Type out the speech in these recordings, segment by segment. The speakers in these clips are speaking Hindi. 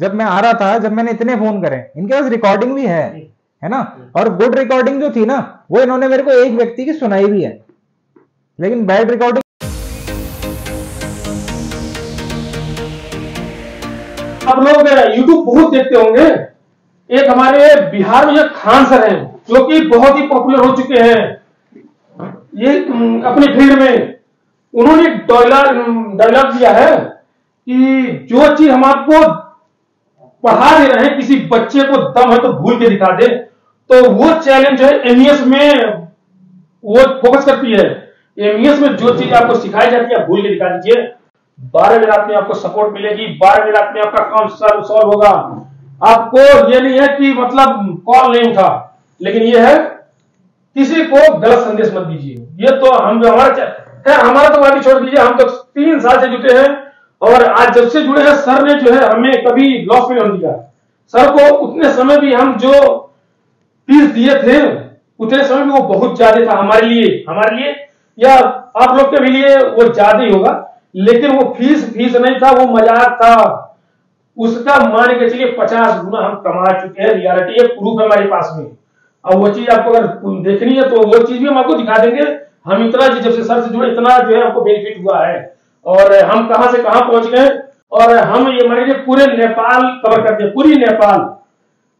जब मैं आ रहा था, जब मैंने इतने फ़ोन करे, इनके पास रिकॉर्डिंग भी है है ना? और गुड रिकॉर्डिंग जो थी ना, वो इन्होंने मेरे को एक व्यक्ति की सुनाई भी है। लेकिन बैड रिकॉर्डिंग आप लोग यूट्यूब बहुत देखते होंगे। एक हमारे बिहार में खान सर हैं, जो कि बहुत ही पॉपुलर हो चुके हैं। ये अपने फ़ील्ड में, उन्होंने डायलॉग डायलॉग दिया है कि जो चीज़ हम आपको पढ़ा दे रहे किसी बच्चे को दम है तो भूल के दिखा दे। तो वो चैलेंज जो है एमईएस में वो फोकस करती है। एमईएस में जो चीज़ आपको सिखाई जाती है भूल के दिखा दीजिए। बारह रात में आपको सपोर्ट मिलेगी, बारह रात में आपका काम सॉल्व होगा। आपको ये नहीं है कि मतलब कॉल नहीं उठा, लेकिन ये है, किसी को गलत संदेश मत दीजिए। ये तो हम हमारा हमारा तो बाकी छोड़ दीजिए, हम तो तीन साल से जुटे हैं। और आज जब से जुड़े हैं, सर ने जो है हमें कभी लॉस में नहीं दिया। सर को उतने समय भी हम जो फ़ीस दिए थे, उतने समय में वो बहुत ज़्यादा था हमारे लिए। हमारे लिए? या आप लोग के भी लिए वो ज़्यादा ही होगा। लेकिन वो फ़ीस फ़ीस नहीं था, वो मज़ाक था। उसका मान के चलिए पचास गुना हम कमा चुके हैं रियलिटी है प्रूफ है हमारे पास में। अब वो चीज़ आपको अगर देखनी है तो वो चीज़ भी हम आपको दिखा देंगे। हम इतना जब से सर से जुड़े, इतना जो है हमको बेनिफिट हुआ है। और हम कहाँ से कहाँ पहुँच गए? और हम ये मान लीजिए पूरे नेपाल कवर करते हैं पूरी नेपाल।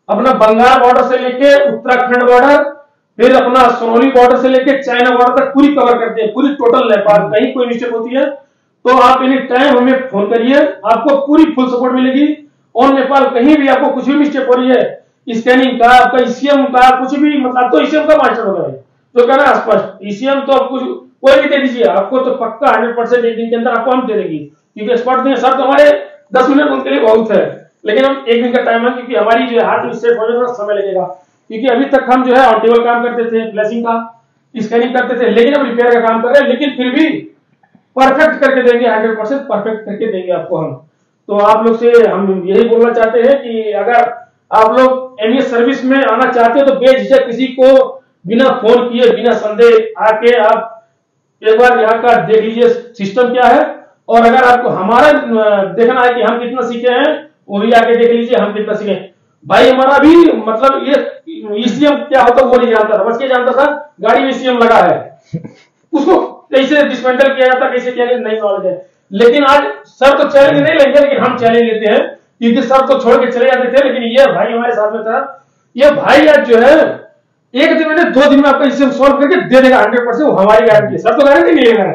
अपना बंगाल बॉर्डर से लेके उत्तराखंड बॉर्डर फिर अपना सोनौली बॉर्डर से लेके चाइना बॉर्डर तक पूरी कवर करते हैं पूरी टोटल नेपाल, कहीं कोई मिस्टेक होती है। तो आप एनी टाइम हमें फ़ोन करिए, आपको पूरी फुल सपोर्ट मिलेगी। और नेपाल कहीं भी आपको कुछ भी मिस्टेक हो रही है स्कैनिंग का, आपका ईसीएम का, कुछ भी मतलब तो ईसीएम का मास्टर हो गया जो कह रहा है, स्पष्ट। ईसीएम तो आप कुछ कोई भी दे दीजिए। आपको तो पक्का हंड्रेड परसेंट एक दिन के अंदर आपको हम दे देंगे। क्योंकि एक्सपर्ट देंगे सर तो हमारे दस मिनट उनके लिए बहुत है। लेकिन हम एक दिन का टाइम है क्योंकि हमारी जो हाथ सेट होने में समय लगेगा। क्योंकि अभी तक हम जो है ऑन टेबल काम करते थे फ्लैशिंग का स्कैनिंग करते थे, लेकिन अब रिपेयर का काम कर रहे हैं। लेकिन फिर भी परफेक्ट करके देंगे हंड्रेड परसेंट परफेक्ट करके देंगे आपको हम। तो आप लोग से हम यही बोलना चाहते हैं कि अगर आप लोग एमए सर्विस में आना चाहते हो तो बेझिझक किसी को बिना फ़ोन किए, बिना संदेह आके आप एक बार यहाँ का देख लीजिए सिस्टम क्या है। और अगर आपको हमारा देखना है कि हम कितना सीखे हैं, वो भी आके देख लीजिए हम कितना सीखे भाई हमारा भी मतलब ये ईसीएम क्या होता वो नहीं जानता था। बस ये जानता था, गाड़ी में ईसीएम लगा है। उसको कैसे डिसमेंटल किया जाता, कैसे किया जाता, नहीं नॉलेज है। लेकिन आज सर तो चैलेंज नहीं लेंगे, लेकिन हम चैलेंज लेते हैं। क्योंकि सर तो छोड़ के चले जाते थे, लेकिन ये भाई हमारे साथ में था। ये भाई आज जो है एक दिन में दो दिन में आपका इसे सॉल्व करके दे देगा हंड्रेड परसेंट वो हमारी गारंटी है। सर तो गारंटी नहीं है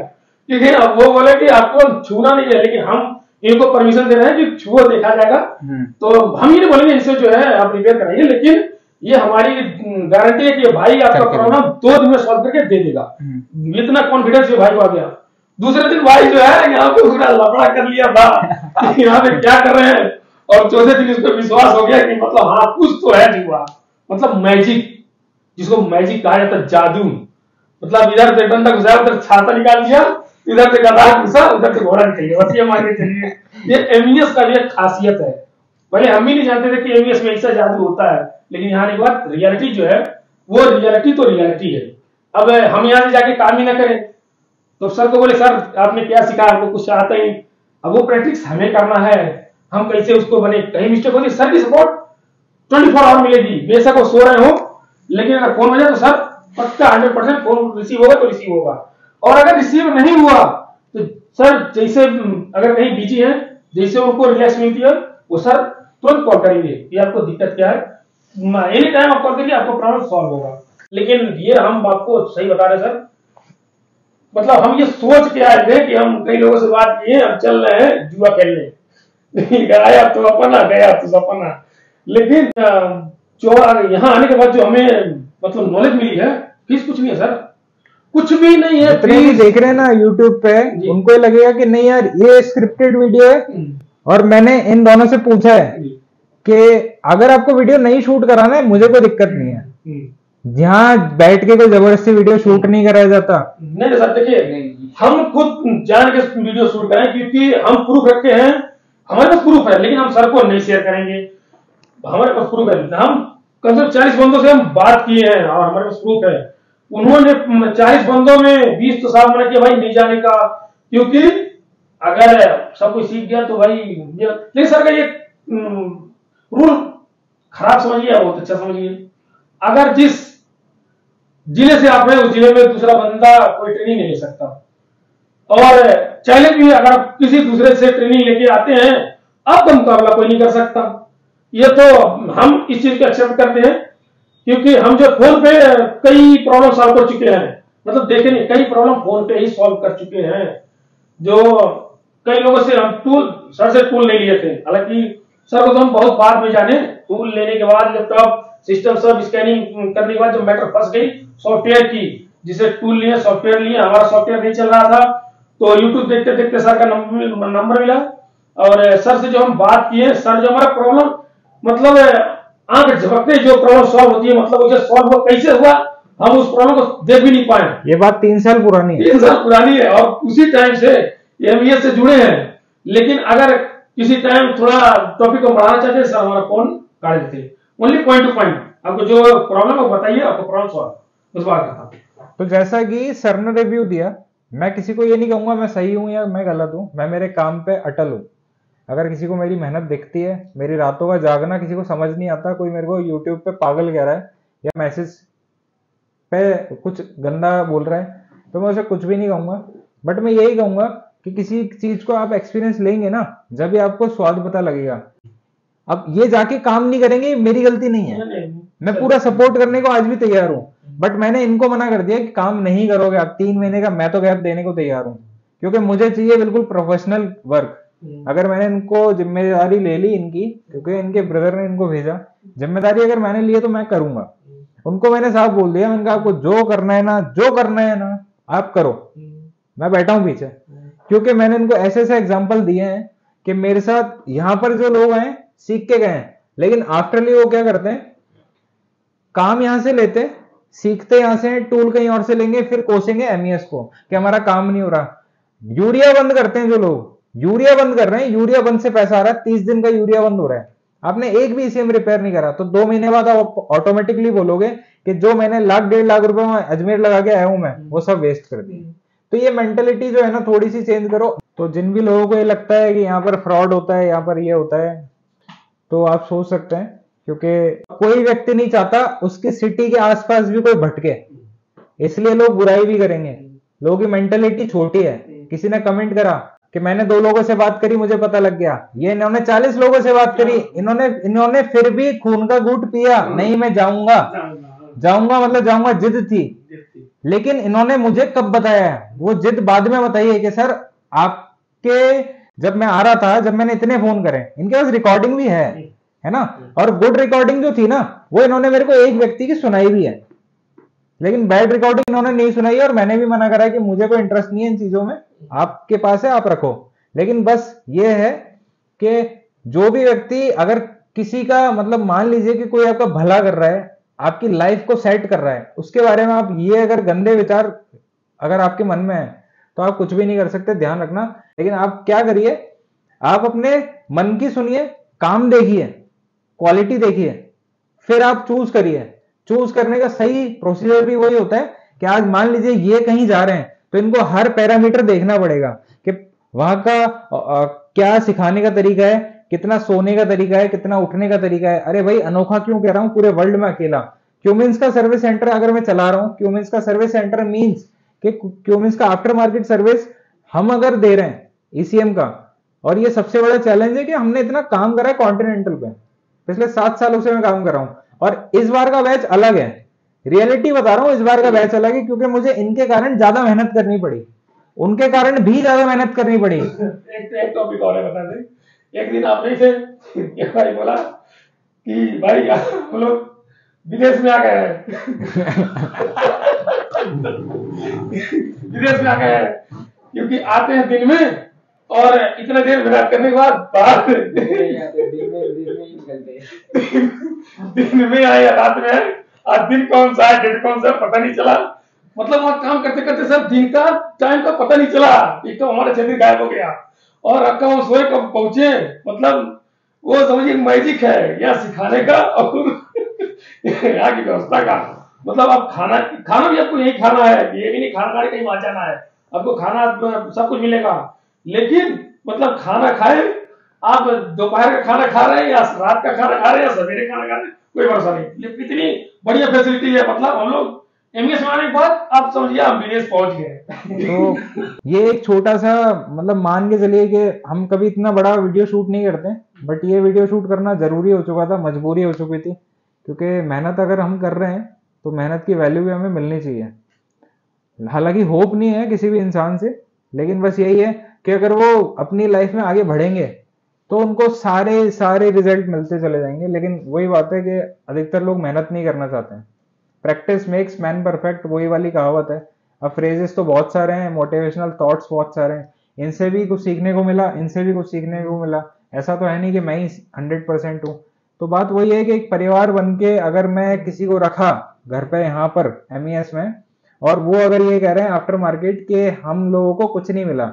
क्योंकि अब वो बोले कि आपको छूना नहीं है लेकिन हम इनको परमिशन दे रहे हैं कि छुओ देखा जाएगा। तो हम ये नहीं बोलेंगे इसे जो है आप रिपेयर कराइए लेकिन ये हमारी गारंटी है कि भाई आपका प्रॉब्लम दो दिन में सॉल्व करके दे देगा। इतना कॉन्फिडेंस ये भाई को आ गया। दूसरे दिन भाई जो है यहाँ पे पूरा लफड़ा कर लिया था। यहाँ पे क्या कर रहे हैं? और चौथे दिन इसको विश्वास हो गया कि मतलब हाँ कुछ तो है जुआ मतलब मैजिक जिसको मैजिक कहा जाता है, जादू। मतलब इधर से डंडा घुसाया उधर छाता निकाल दिया, इधर से गधा घुसा, उधर से घोड़ा निकल गया। बस ये मान चलिए। ये एमईएस का भी एक खासियत है। भले हम भी नहीं जानते थे कि एमईएस में ऐसा जादू होता है, लेकिन यहाँ एक बात रियलिटी जो है, वो रियलिटी तो रियलिटी है। अब हम यहाँ से जाके काम ही ना करें। तो सर को बोले, सर, आपने क्या सीखा? आपको कुछ आता ही अब वो प्रैक्टिस हमें करना है। हम कैसे उसको बने? कहीं मिस्टेक होती सर की सपोर्ट ट्वेंटी फोर आवर मिलेगी। बेशक वो सो रहे हो लेकिन अगर फ़ोन बजा तो सर पक्का हंड्रेड परसेंट फ़ोन रिसीव होगा तो रिसीव होगा। और अगर रिसीव नहीं हुआ तो सर जैसे हम्म, अगर कहीं बिज़ी है जैसे उनको रिलैक्स मिलती है वो सर तुरंत कॉल करेंगे कि आपको दिक्कत क्या है। एनी टाइम आप कॉल करिए आपको प्रॉब्लम सॉल्व होगा। लेकिन ये हम आपको सही बता रहे सर मतलब हम ये सोच के आए थे कि हम कई लोगों से बात किए हम चल रहे हैं जुआ खेलने। गया तो अपना गया तो सपना। लेकिन जो यहाँ आने के बाद जो हमें मतलब नॉलेज मिली है फ़ीस कुछ नहीं है सर कुछ भी नहीं है जितने भी देख रहे हैं ना यूट्यूब पे उनको ये लगेगा कि नहीं यार ये स्क्रिप्टेड वीडियो है। हम्म, और मैंने इन दोनों से पूछा है कि अगर आपको वीडियो नहीं शूट कराना है मुझे कोई दिक्कत नहीं है। हम्म। जहाँ बैठ के कोई ज़बरदस्ती वीडियो शूट नहीं कराया जाता। नहीं नहीं सर देखिए हम खुद जान के वीडियो शूट करें क्योंकि हम प्रूफ रखे हैं। हमारे पास प्रूफ है लेकिन हम सर को नहीं शेयर करेंगे। हमारे पास प्रूफ है। हम कम से कम चालीस बंदों से हम बात किए हैं और हमारे पास प्रूफ है। उन्होंने चालीस बंदों में बीस तो साफ़ मना किया भाई नहीं जाने का, क्योंकि अगर सब कुछ सीख गया तो भाई लेकिन सर का ये रूल खराब समझिए, बहुत अच्छा समझिए। अगर जिस ज़िले से आप हैं, उस ज़िले में दूसरा बंदा कोई ट्रेनिंग नहीं ले सकता। और चैलेंज भी अगर किसी दूसरे से ट्रेनिंग लेके आते हैं आपका मुकाबला कोई नहीं कर सकता। ये तो हम इस चीज़ को एक्सेप्ट करते हैं, क्योंकि हम जो फ़ोन पे कई प्रॉब्लम सॉल्व कर चुके हैं मतलब देखे नहीं, कई प्रॉब्लम फ़ोन पे ही सॉल्व कर चुके हैं, जो कई लोगों से हम टूल सर से टूल नहीं लिए थे। हालाँकि सर को तो हम बहुत बाद में जाने टूल लेने के बाद लैपटॉप सिस्टम सब स्कैनिंग करने के बाद जो मैटर फंस गई सॉफ्टवेयर की, जिसे टूल लिए सॉफ्टवेयर लिए, हमारा सॉफ्टवेयर नहीं चल रहा था तो यूट्यूब देखते देखते सर का नंबर मिला, और सर से जो हम बात किए सर जो हमारा प्रॉब्लम मतलब आँख झपकते जो प्रॉब्लम सॉल्व होती है मतलब उसे सॉल्व कैसे हुआ हम उस प्रॉब्लम को देख भी नहीं पाए। ये बात तीन साल पुरानी है। तीन साल पुरानी है और उसी टाइम से एमईएस से जुड़े हैं। लेकिन अगर किसी टाइम थोड़ा टॉपिक को बढ़ाना चाहते हैं सर हमारा फ़ोन काट देते ओनली पॉइंट टू पॉइंट आपको जो प्रॉब्लम है बताइए आपको प्रॉब्लम सॉल्व उस बात का तो जैसा कि सर ने रिव्यू दिया मैं किसी को ये नहीं कहूँगा मैं सही हूँ या मैं गलत हूँ मैं मेरे काम पे अटल हूँ। अगर किसी को मेरी मेहनत दिखती है, मेरी रातों का जागना किसी को समझ नहीं आता, कोई मेरे को यूट्यूब पे पागल कह रहा है या मैसेज पे कुछ गंदा बोल रहा है तो मैं उसे कुछ भी नहीं कहूँगा। बट मैं यही कहूँगा कि किसी चीज़ को आप एक्सपीरियंस लेंगे ना, जब भी आपको स्वाद पता लगेगा। अब ये जाके काम नहीं करेंगे मेरी गलती नहीं है। मैं पूरा सपोर्ट करने को आज भी तैयार हूँ। बट मैंने इनको मना कर दिया कि काम नहीं करोगे आप, तीन महीने का मैं तो गैप देने को तैयार हूँ। क्योंकि मुझे चाहिए बिल्कुल प्रोफेशनल वर्क। अगर मैंने इनको ज़िम्मेदारी ले ली इनकी क्योंकि इनके ब्रदर ने इनको भेजा ज़िम्मेदारी अगर मैंने ली तो मैं करूँगा। उनको मैंने साफ़ बोल दिया मैंने कहा आपको जो करना है ना जो करना है ना आप करो। मैं बैठा हूँ पीछे। क्योंकि मैंने इनको ऐसे ऐसे एग्ज़ाम्पल दिए हैं कि मेरे साथ यहाँ पर जो लोग हैं सीख के गए हैं। लेकिन आफ्टरली वो क्या करते हैं? काम यहाँ से लेते सीखते यहाँ से टूल कहीं और से लेंगे फिर कोसेंगे एमईएस को कि हमारा काम नहीं हो रहा। यूरिया बंद करते हैं जो लोग। यूरिया बंद कर रहे हैं, यूरिया बंद से पैसा आ रहा है, तीस दिन का यूरिया बंद हो रहा है। आपने एक भी ईसीएम रिपेयर नहीं करा तो दो महीने बाद आप ऑटोमेटिकली बोलोगे कि जो मैंने लाख, डेढ़ लाख रुपए में अजमेर लगा के आया हूँ मैं, वो सब वेस्ट कर दी तो ये मेंटेलिटी जो है ना थोड़ी सी चेंज करो। तो जिन भी लोगों को ये लगता है कि यहाँ पर फ्रॉड होता है, यहाँ पर ये होता है तो आप सोच सकते हैं, क्योंकि कोई व्यक्ति नहीं चाहता, उसकी सिटी के आसपास भी कोई भटके। इसलिए लोग बुराई भी करेंगे। लोगों की मेंटेलिटी छोटी है। किसी ने कमेंट करा कि मैंने दो लोगों से बात करी, मुझे पता लग गया। ये इन्होंने चालीस लोगों से बात करी। इन्होंने इन्होंने फिर भी खून का घूट पिया। नहीं, मैं जाऊँगा। जाऊँगा मतलब जाऊँगा, जिद थी। लेकिन इन्होंने मुझे कब बताया? वो जिद बाद में बताइए कि, सर, आपके जब मैं आ रहा था, जब मैंने इतने फ़ोन करे, इनके पास रिकॉर्डिंग भी है है ना? और गुड रिकॉर्डिंग जो थी ना, वो इन्होंने मेरे को एक व्यक्ति की सुनाई भी है। लेकिन बैड रिकॉर्डिंग इन्होंने नहीं सुनाई और मैंने भी मना करा कि मुझे कोई इंटरेस्ट नहीं है इन चीज़ों में। आपके पास है, आप रखो। लेकिन बस ये है कि जो भी व्यक्ति अगर किसी का मतलब मान लीजिए कि कोई आपका भला कर रहा है, आपकी लाइफ को सेट कर रहा है, उसके बारे में आप ये अगर गंदे विचार अगर आपके मन में है तो आप कुछ भी नहीं कर सकते, ध्यान रखना। लेकिन आप क्या करिए, आप अपने मन की सुनिए, काम देखिए क्वालिटी देखिए, फिर आप चूज़ करिए। चूज़ करने का सही प्रोसीजर भी वही होता है कि आज मान लीजिए ये कहीं जा रहे हैं तो इनको हर पैरामीटर देखना पड़ेगा कि वहाँ का आ, क्या सिखाने का तरीका है कितना सोने का तरीका है कितना उठने का तरीका है। अरे भाई अनोखा क्यों कह रहा हूँ? पूरे वर्ल्ड में अकेला। क्यूमिन्स का सर्विस सेंटर अगर मैं चला रहा हूँ क्यूमिन्स का सर्विस सेंटर मीन्स कि क्यूमिन्स का आफ्टर मार्केट सर्विस हम अगर दे रहे हैं ईसीएम e का और ये सबसे बड़ा चैलेंज है कि हमने इतना काम करा है कॉन्टिनेंटल पे। पिछले सात सालों से मैं काम कर रहा हूँ। और इस बार का बैच अलग है। रियलिटी बता रहा हूँ इस बार का बैच अलग है क्योंकि मुझे इनके कारण ज़्यादा मेहनत करनी पड़ी। उनके कारण भी ज़्यादा मेहनत करनी पड़ी। एक एक टॉपिक और है बता दें। एक दिन आपने से एक भाई बोला कि भाई हम लोग विदेश में आ गए हैं। विदेश में आ गए हैं क्योंकि आते हैं दिन में और इतना देर मेहनत करने के बाद बाहर दिन में आए या रात में आए। आज दिन कौन सा है, डेट कौन सा है, पता नहीं चला। मतलब वहाँ काम करते करते सर दिन का टाइम का पता नहीं चला। एक तो हमारा शरीर गायब हो गया। और अक्का वो सोए, कब पहुँचे? मतलब वो समझिए मैजिक है, यहाँ सिखाने का और यहाँ की व्यवस्था का। मतलब आप खाना खाना भी आपको यही खाना है, ये भी नहीं खाना खाने कहीं वहाँ जाना है। आपको खाना, सब कुछ मिलेगा। लेकिन मतलब खाना खाए, आप दोपहर का खाना खा रहे हैं या रात का खाना खा रहे हैं या सवेरे खाना खा रहे हैं, कोई भरोसा नहीं। बढ़िया फैसिलिटी है मतलब हम लोग आने के बाद आप समझिए हम विदेश पहुँच गए। तो ये एक छोटा सा मतलब मान के चलिए कि हम कभी इतना बड़ा वीडियो शूट नहीं करते बट ये वीडियो शूट करना ज़रूरी हो चुका था, मजबूरी हो चुकी थी, क्योंकि मेहनत अगर हम कर रहे हैं तो मेहनत की वैल्यू भी हमें मिलनी चाहिए। हालाँकि होप नहीं है किसी भी इंसान से, लेकिन बस यही है कि अगर वो अपनी लाइफ में आगे बढ़ेंगे तो उनको सारे सारे रिज़ल्ट मिलते चले जाएँगे, लेकिन वही बात है कि अधिकतर लोग मेहनत नहीं करना चाहते हैं। प्रैक्टिस मेक्स मैन परफेक्ट वही वाली कहावत है। अब फ्रेजेस तो बहुत सारे हैं मोटिवेशनल थॉट्स बहुत सारे हैं। इनसे भी कुछ सीखने को मिला, इनसे भी कुछ सीखने को मिला। ऐसा तो है नहीं कि मैं ही हंड्रेड परसेंट हूँ। तो बात वही है कि एक परिवार बन के अगर मैं किसी को रखा, घर पे, यहाँ पर एम e में, और वो अगर ये कह रहे हैं आफ्टर मार्केट के हम लोगों को कुछ नहीं मिला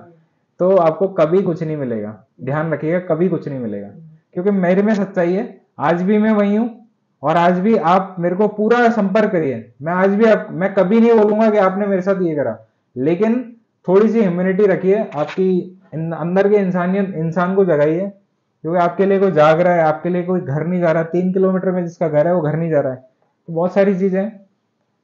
तो आपको कभी कुछ नहीं मिलेगा। ध्यान रखिएगा, कभी कुछ नहीं मिलेगा। क्योंकि मेरे में सच्चाई है, आज भी मैं वही हूँ और आज भी आप मेरे को पूरा संपर्क करिए। मैं आज भी आप, मैं कभी नहीं बोलूँगा कि आपने मेरे साथ ये करा। लेकिन थोड़ी सी ह्यूमिनिटी रखिए, आपकी अंदर के इंसानियत, इंसान को जगाइए। क्योंकि आपके लिए कोई जाग रहा है, आपके लिए कोई घर नहीं जा रहा। है तीन किलोमीटर में जिसका घर है, वो घर नहीं जा रहा है। तो बहुत सारी चीज़ें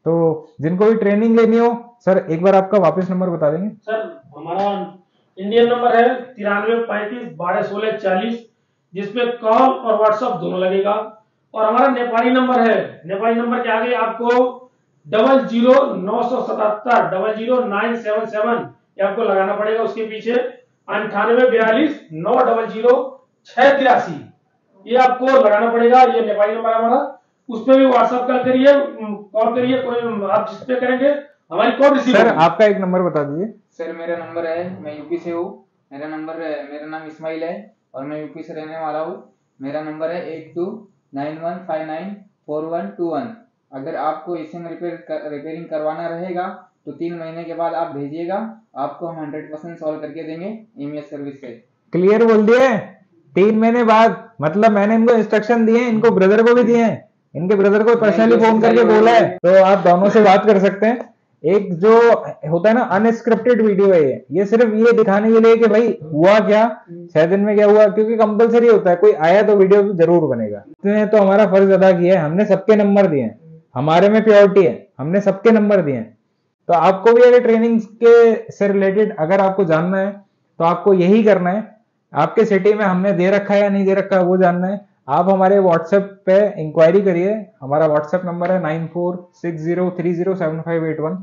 तो जिनको भी ट्रेनिंग लेनी हो, सर, एक बार आपका वापस नंबर बता देंगे। सर, हमारा इंडियन नंबर है तिरानवे पैंतीस बारह सोलह चालीस जिसपे कॉल और व्हाट्सएप दोनों लगेगा। और हमारा नेपाली नंबर है। नेपाली नंबर के आगे आपको डबल ज़ीरो नौ सौ सतहत्तर double zero nine seven seven ये आपको लगाना पड़ेगा उसके पीछे। अंठानवे बयालीस नौ डबल ज़ीरो छह तिरासी। ये आपको लगाना पड़ेगा। ये नेपाली नंबर हमारा। उस पर भी व्हाट्सएप कॉल करिए कॉल करिए कोई आप जिस पे करेंगे हमारी कॉल रिसीव सर आपका एक नंबर बता दीजिए। सर मेरा नंबर है मैं यूपी से हूँ। मेरा नंबर मेरा नाम इस्माइल है और मैं यूपी से रहने वाला हूँ। मेरा नंबर है eight two nine one five nine four one two one. अगर आपको इसे में रिपेयर कर, रिपेयरिंग करवाना रहेगा तो तीन महीने के बाद आप भेजिएगा आपको हम हंड्रेड परसेंट सॉल्व करके देंगे ईमेल सर्विस से। क्लियर बोल दिए? तीन महीने बाद मतलब मैंने इनको इंस्ट्रक्शन दिए इनको ब्रदर को भी दिए इनके ब्रदर को पर्सनली फ़ोन करके बोला है। तो आप दोनों से बात कर सकते हैं। एक जो होता है ना अनस्क्रिप्टेड वीडियो है ये सिर्फ़ ये दिखाने के लिए कि भाई हुआ क्या, छह दिन में क्या हुआ, क्योंकि कंपलसरी होता है, कोई आया तो वीडियो तो ज़रूर बनेगा। इसने तो हमारा फ़र्ज़ अदा किया है, हमने सबके नंबर दिए हैं, हमारे में प्योरिटी है, हमने सबके नंबर दिए हैं। तो आपको भी अगर ट्रेनिंग के से रिलेटेड अगर आपको जानना है तो आपको यही करना है, आपके सिटी में हमने दे रखा है या नहीं दे रखा है, वो जानना है आप हमारे व्हाट्सएप पे इंक्वायरी करिए। हमारा व्हाट्सएप नंबर है nine four six zero three zero seven five eight one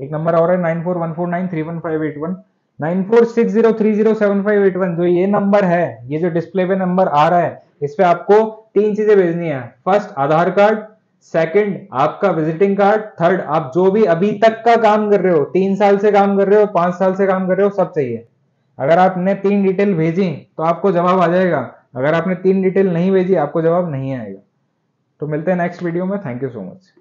एक नंबर और है nine four one four nine three one five eight one nine four six zero three zero seven five eight one जो ये नंबर है, ये जो डिस्प्ले पे नंबर आ रहा है, इस पे आपको तीन चीज़ें भेजनी है। First Aadhaar card. सेकंड आपका विजिटिंग कार्ड थर्ड आप जो भी अभी तक का काम कर रहे हो, तीन साल से काम कर रहे हो, पाँच साल से काम कर रहे हो, सब चाहिए। अगर आपने तीन डिटेल भेजी तो आपको जवाब आ जाएगा। अगर आपने तीन डिटेल नहीं भेजी, आपको जवाब नहीं आएगा। तो मिलते हैं नेक्स्ट वीडियो में। Thank you so much